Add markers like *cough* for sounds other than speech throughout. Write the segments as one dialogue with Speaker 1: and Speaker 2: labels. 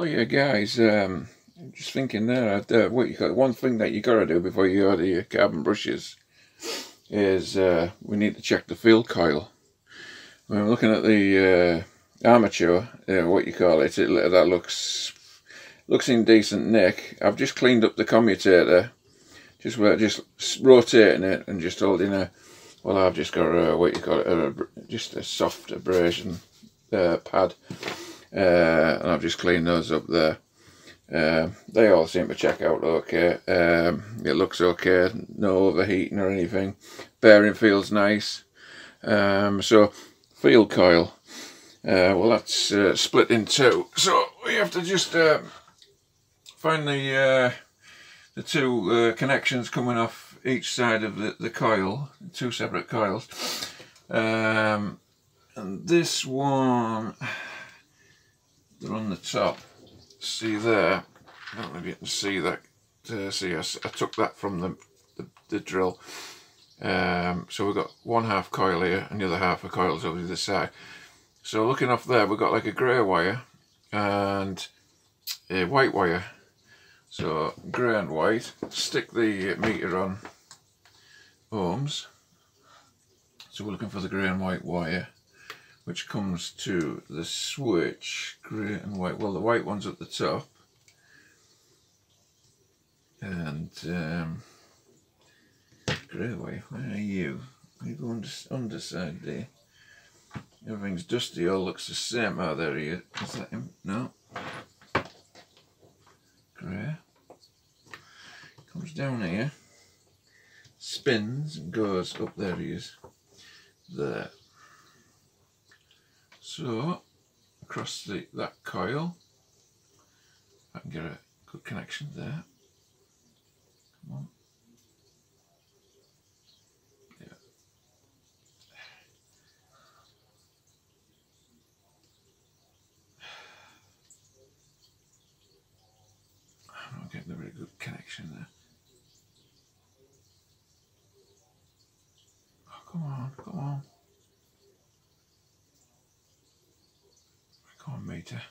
Speaker 1: Oh yeah, guys. Um, just thinking there. Uh, what you got? One thing that you got to do before you order your carbon brushes is uh, we need to check the field coil. When I'm looking at the uh, armature, uh, what you call it, it, that looks looks in decent nick. I've just cleaned up the commutator, just just rotating it and just holding a. Well, I've just got a what you call it, a, just a soft abrasion uh, pad and I've just cleaned those up there. Uh, they all seem to check out okay. Um, it looks okay, no overheating or anything. Bearing feels nice. Um, so, field coil. Uh, well, that's uh, split in two. So, we have to just uh, find the uh, the two uh, connections coming off each side of the, the coil, two separate coils. Um, and this one they're on the top. See there? I don't know if you can see that. Uh, see, I, I, took that from the, the, the drill. Um, so we've got one half coil here and the other half of coils over the side. So looking off there, we've got like a grey wire and a white wire. So grey and white. Stick the meter on ohms. So we're looking for the grey and white wire which comes to the switch, grey and white. Well, the white one's at the top. And um, grey wire, where are you? You go under, underside there. Everything's dusty, all looks the same. Oh, there he is. Is that him? No. Grey. Comes down here, spins and goes up there he is. There. So across the that coil, I can get a good connection there. Come on. Yeah. I'm not getting a very good connection there. Oh, come on, come on. Come on, meter.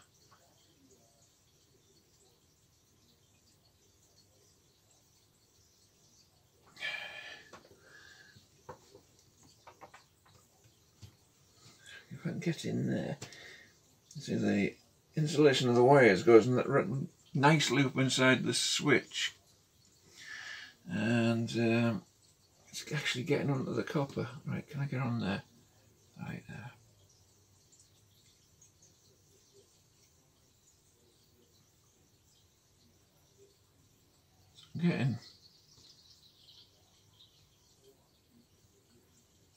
Speaker 1: If I can get in there, see the insulation of the wires goes in that nice loop inside the switch, and um, it's actually getting onto the copper. Right, can I get on there? Right there. Getting.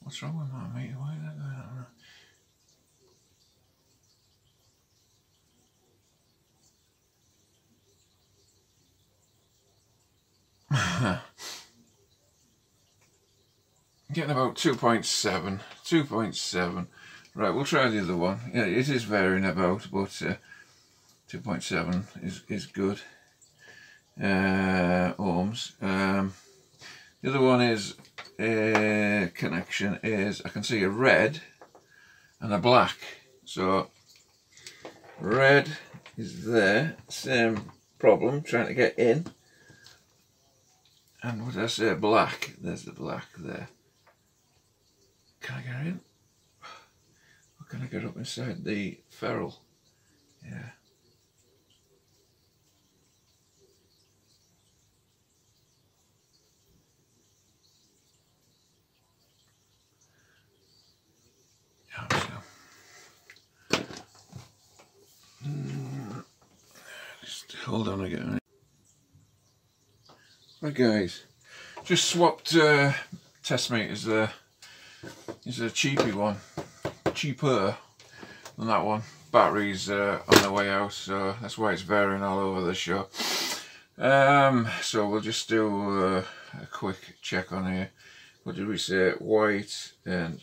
Speaker 1: What's wrong with my mate? Why is that going on? *laughs* getting about 2.7 2.7 right we'll try the other one yeah it is varying about but uh, 2.7 is is good uh, ohms. Um, the other one is a uh, connection is I can see a red and a black. So red is there, same problem, trying to get in. And what did I say? Black. There's the black there. Can I get in? Or can I get up inside the ferrule? Yeah. Just hold on again. Right guys, just swapped uh, test meters there. This is a cheapy one, cheaper than that one. Batteries uh, on the way out, so that's why it's varying all over the shop Um, so we'll just do uh, a quick check on here. What did we say? White and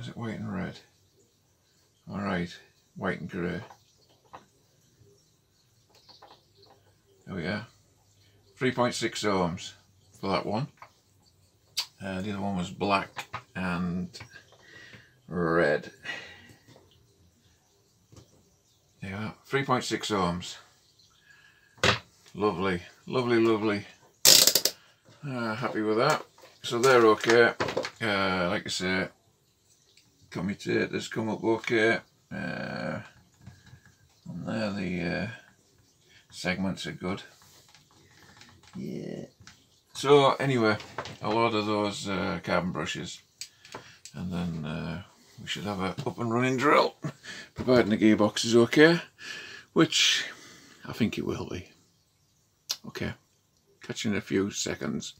Speaker 1: is it white and red? Alright, white and grey. There we are. 3.6 ohms for that one. Uh, the other one was black and red. Yeah, 3.6 ohms. Lovely, lovely, lovely. Uh, happy with that. So they're okay. Uh, like I say, commutators come up okay. Uh, and there the uh, segments are good. Yeah. So anyway, a lot of those uh, carbon brushes. And then uh, we should have a up and running drill. *laughs* Providing the gearbox is okay which I think it will be. Okay. Catch you in a few seconds